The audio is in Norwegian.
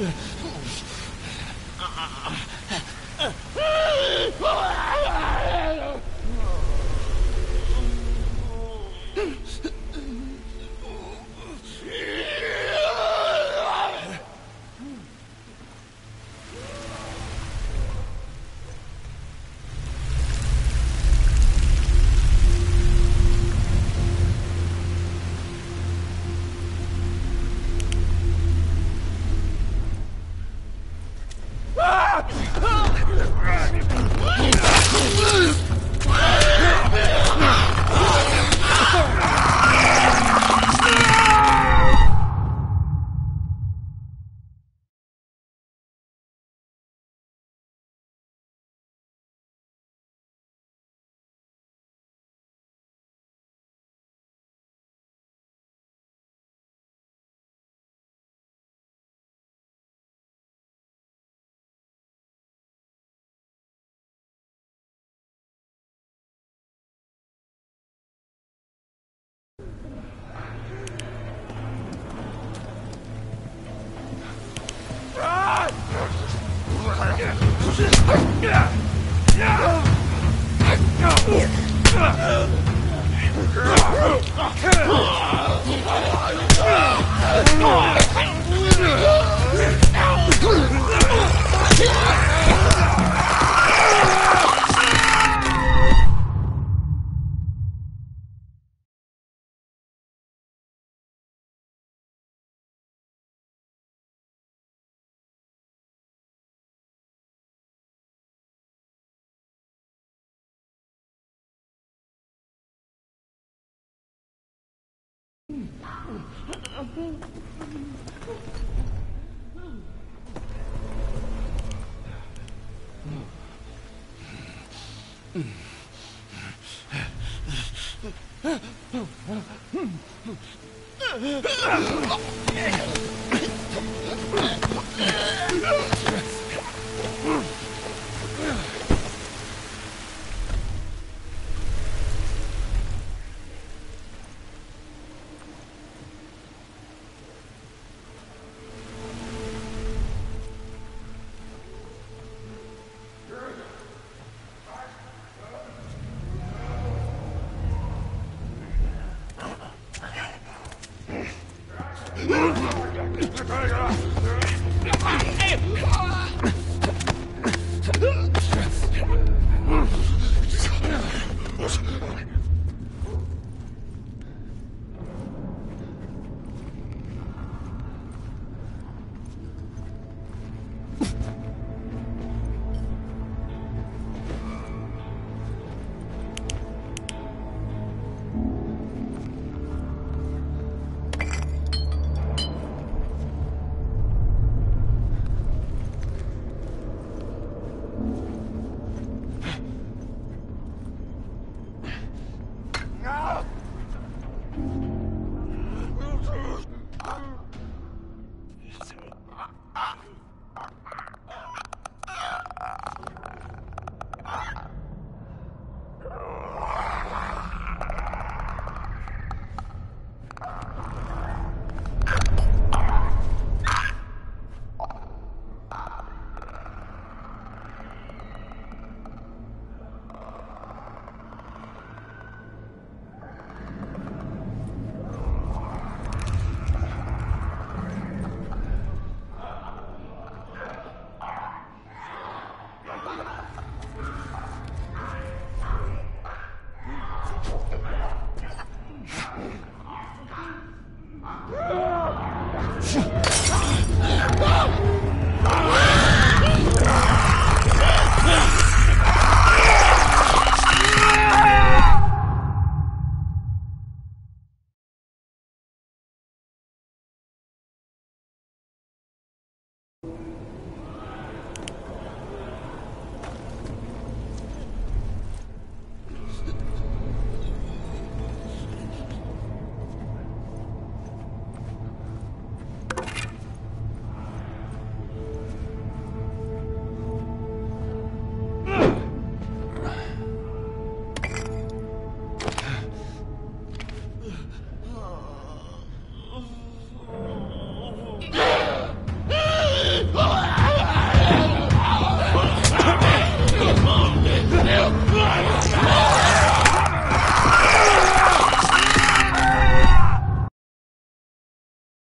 Uh-huh. Oh! Oh! Hey! Ah.